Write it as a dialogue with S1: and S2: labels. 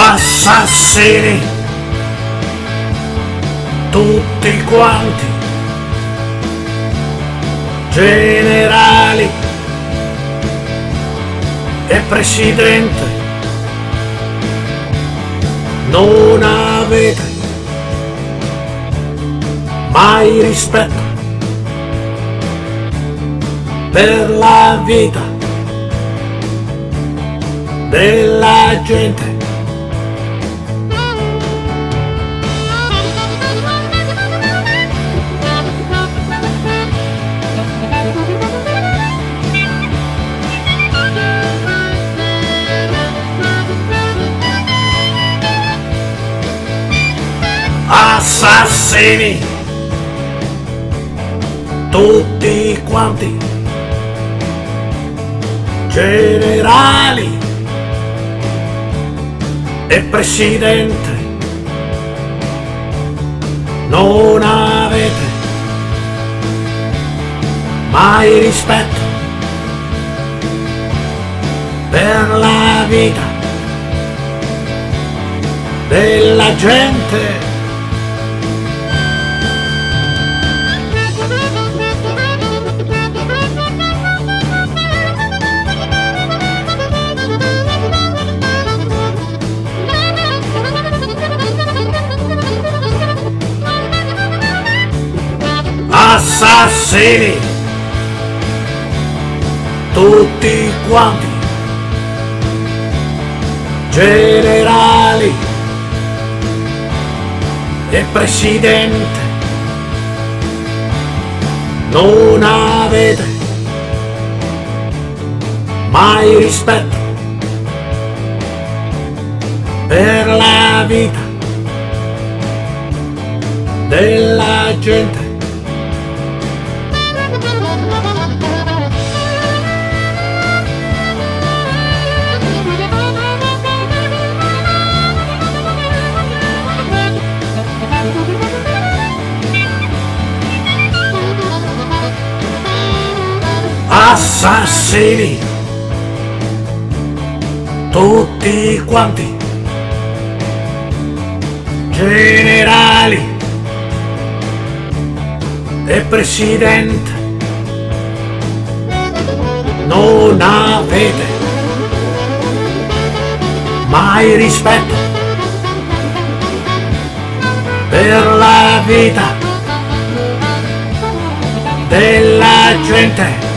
S1: assassini, tutti quanti, generali. E presidente, non avete mai rispetto per la vita della gente. Assassini! Tutti quanti! Generali! E presidente! Non avete mai rispetto per la vita della gente. Assassini, tutti quanti, generali. E presidente, non avete mai rispetto per la vita della gente. Assassini, tutti quanti, generali. E presidente, non avete mai rispetto per la vita della gente.